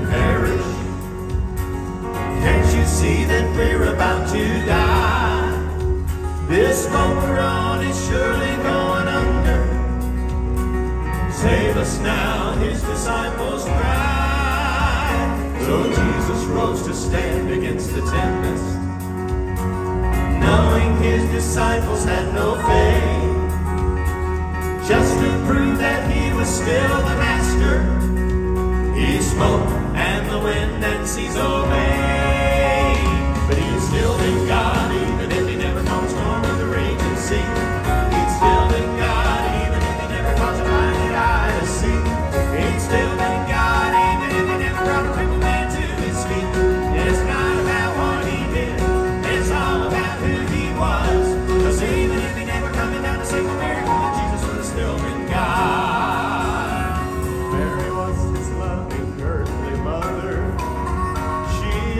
perish. Can't you see that we're about to die? This boat we're on is surely going under. Save us now, his disciples cried. So Jesus rose to stand against the tempest. Knowing his disciples had no faith just to prove that he was still the master. He spoke the wind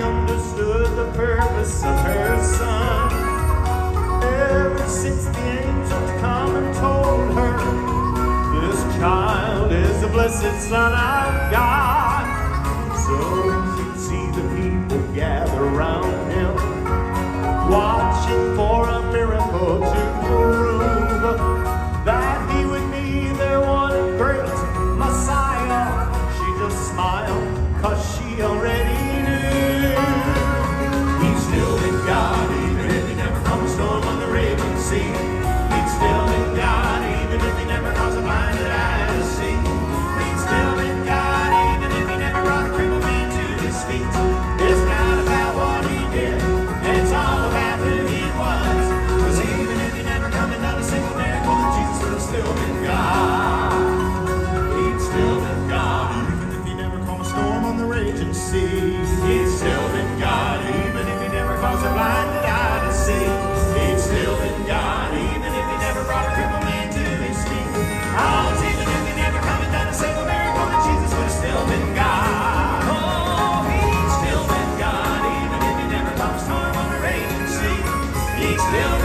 understood the purpose of her son. Ever since the angels come and told her, this child is the blessed Son of God. Blinded eye to see. He'd still been God, even if he never brought a crippled man to his feet. Oh, even if he never a miracle, Jesus would have still been God. Oh, he'd still been God, even if he never on raging sea. He'd still